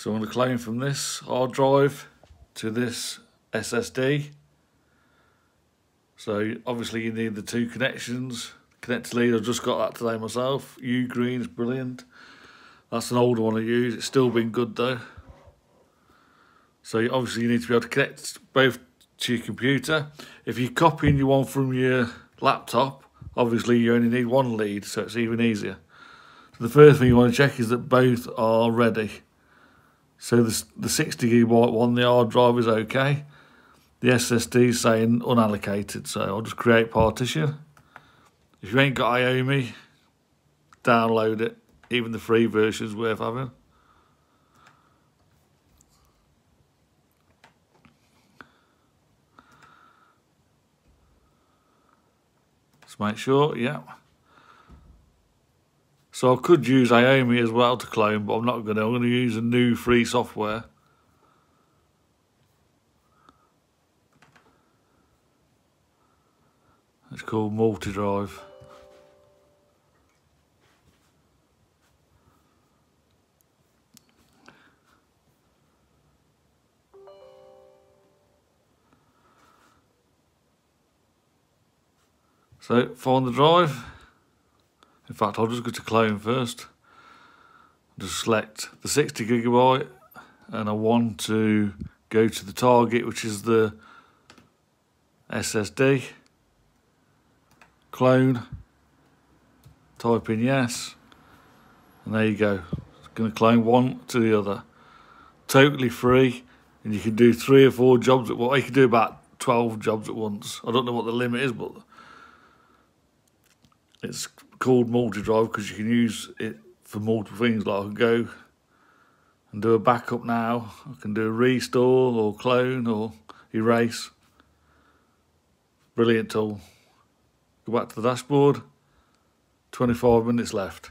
So I'm going to clone from this hard drive to this SSD. So obviously you need the two connections. Connect lead, I've just got that today myself. Ugreen is brilliant. That's an older one I use. It's still been good though. So obviously you need to be able to connect both to your computer. If you're copying your one from your laptop, obviously you only need one lead, so it's even easier. So the first thing you want to check is that both are ready. So the, the 60 gigabyte one, the hard drive is okay. The SSD is saying unallocated, so I'll just create partition. If you ain't got AOMEI, download it. Even the free version is worth having. Let's make sure, yeah. So I could use AOMEI as well to clone, but I'm not going to. I'm going to use a new free software. It's called MultiDrive. So find the drive. In fact, I'll just go to clone first. Just select the 60 gigabyte and I want to go to the target, which is the SSD. Clone. Type in yes. And there you go. It's going to clone one to the other. Totally free. And you can do three or four jobs at once. You can do about 12 jobs at once. I don't know what the limit is, but it's called MultiDrive because you can use it for multiple things. Like I can go and do a backup now. I can do a restore or clone or erase. Brilliant tool. Go back to the dashboard. 25 minutes left.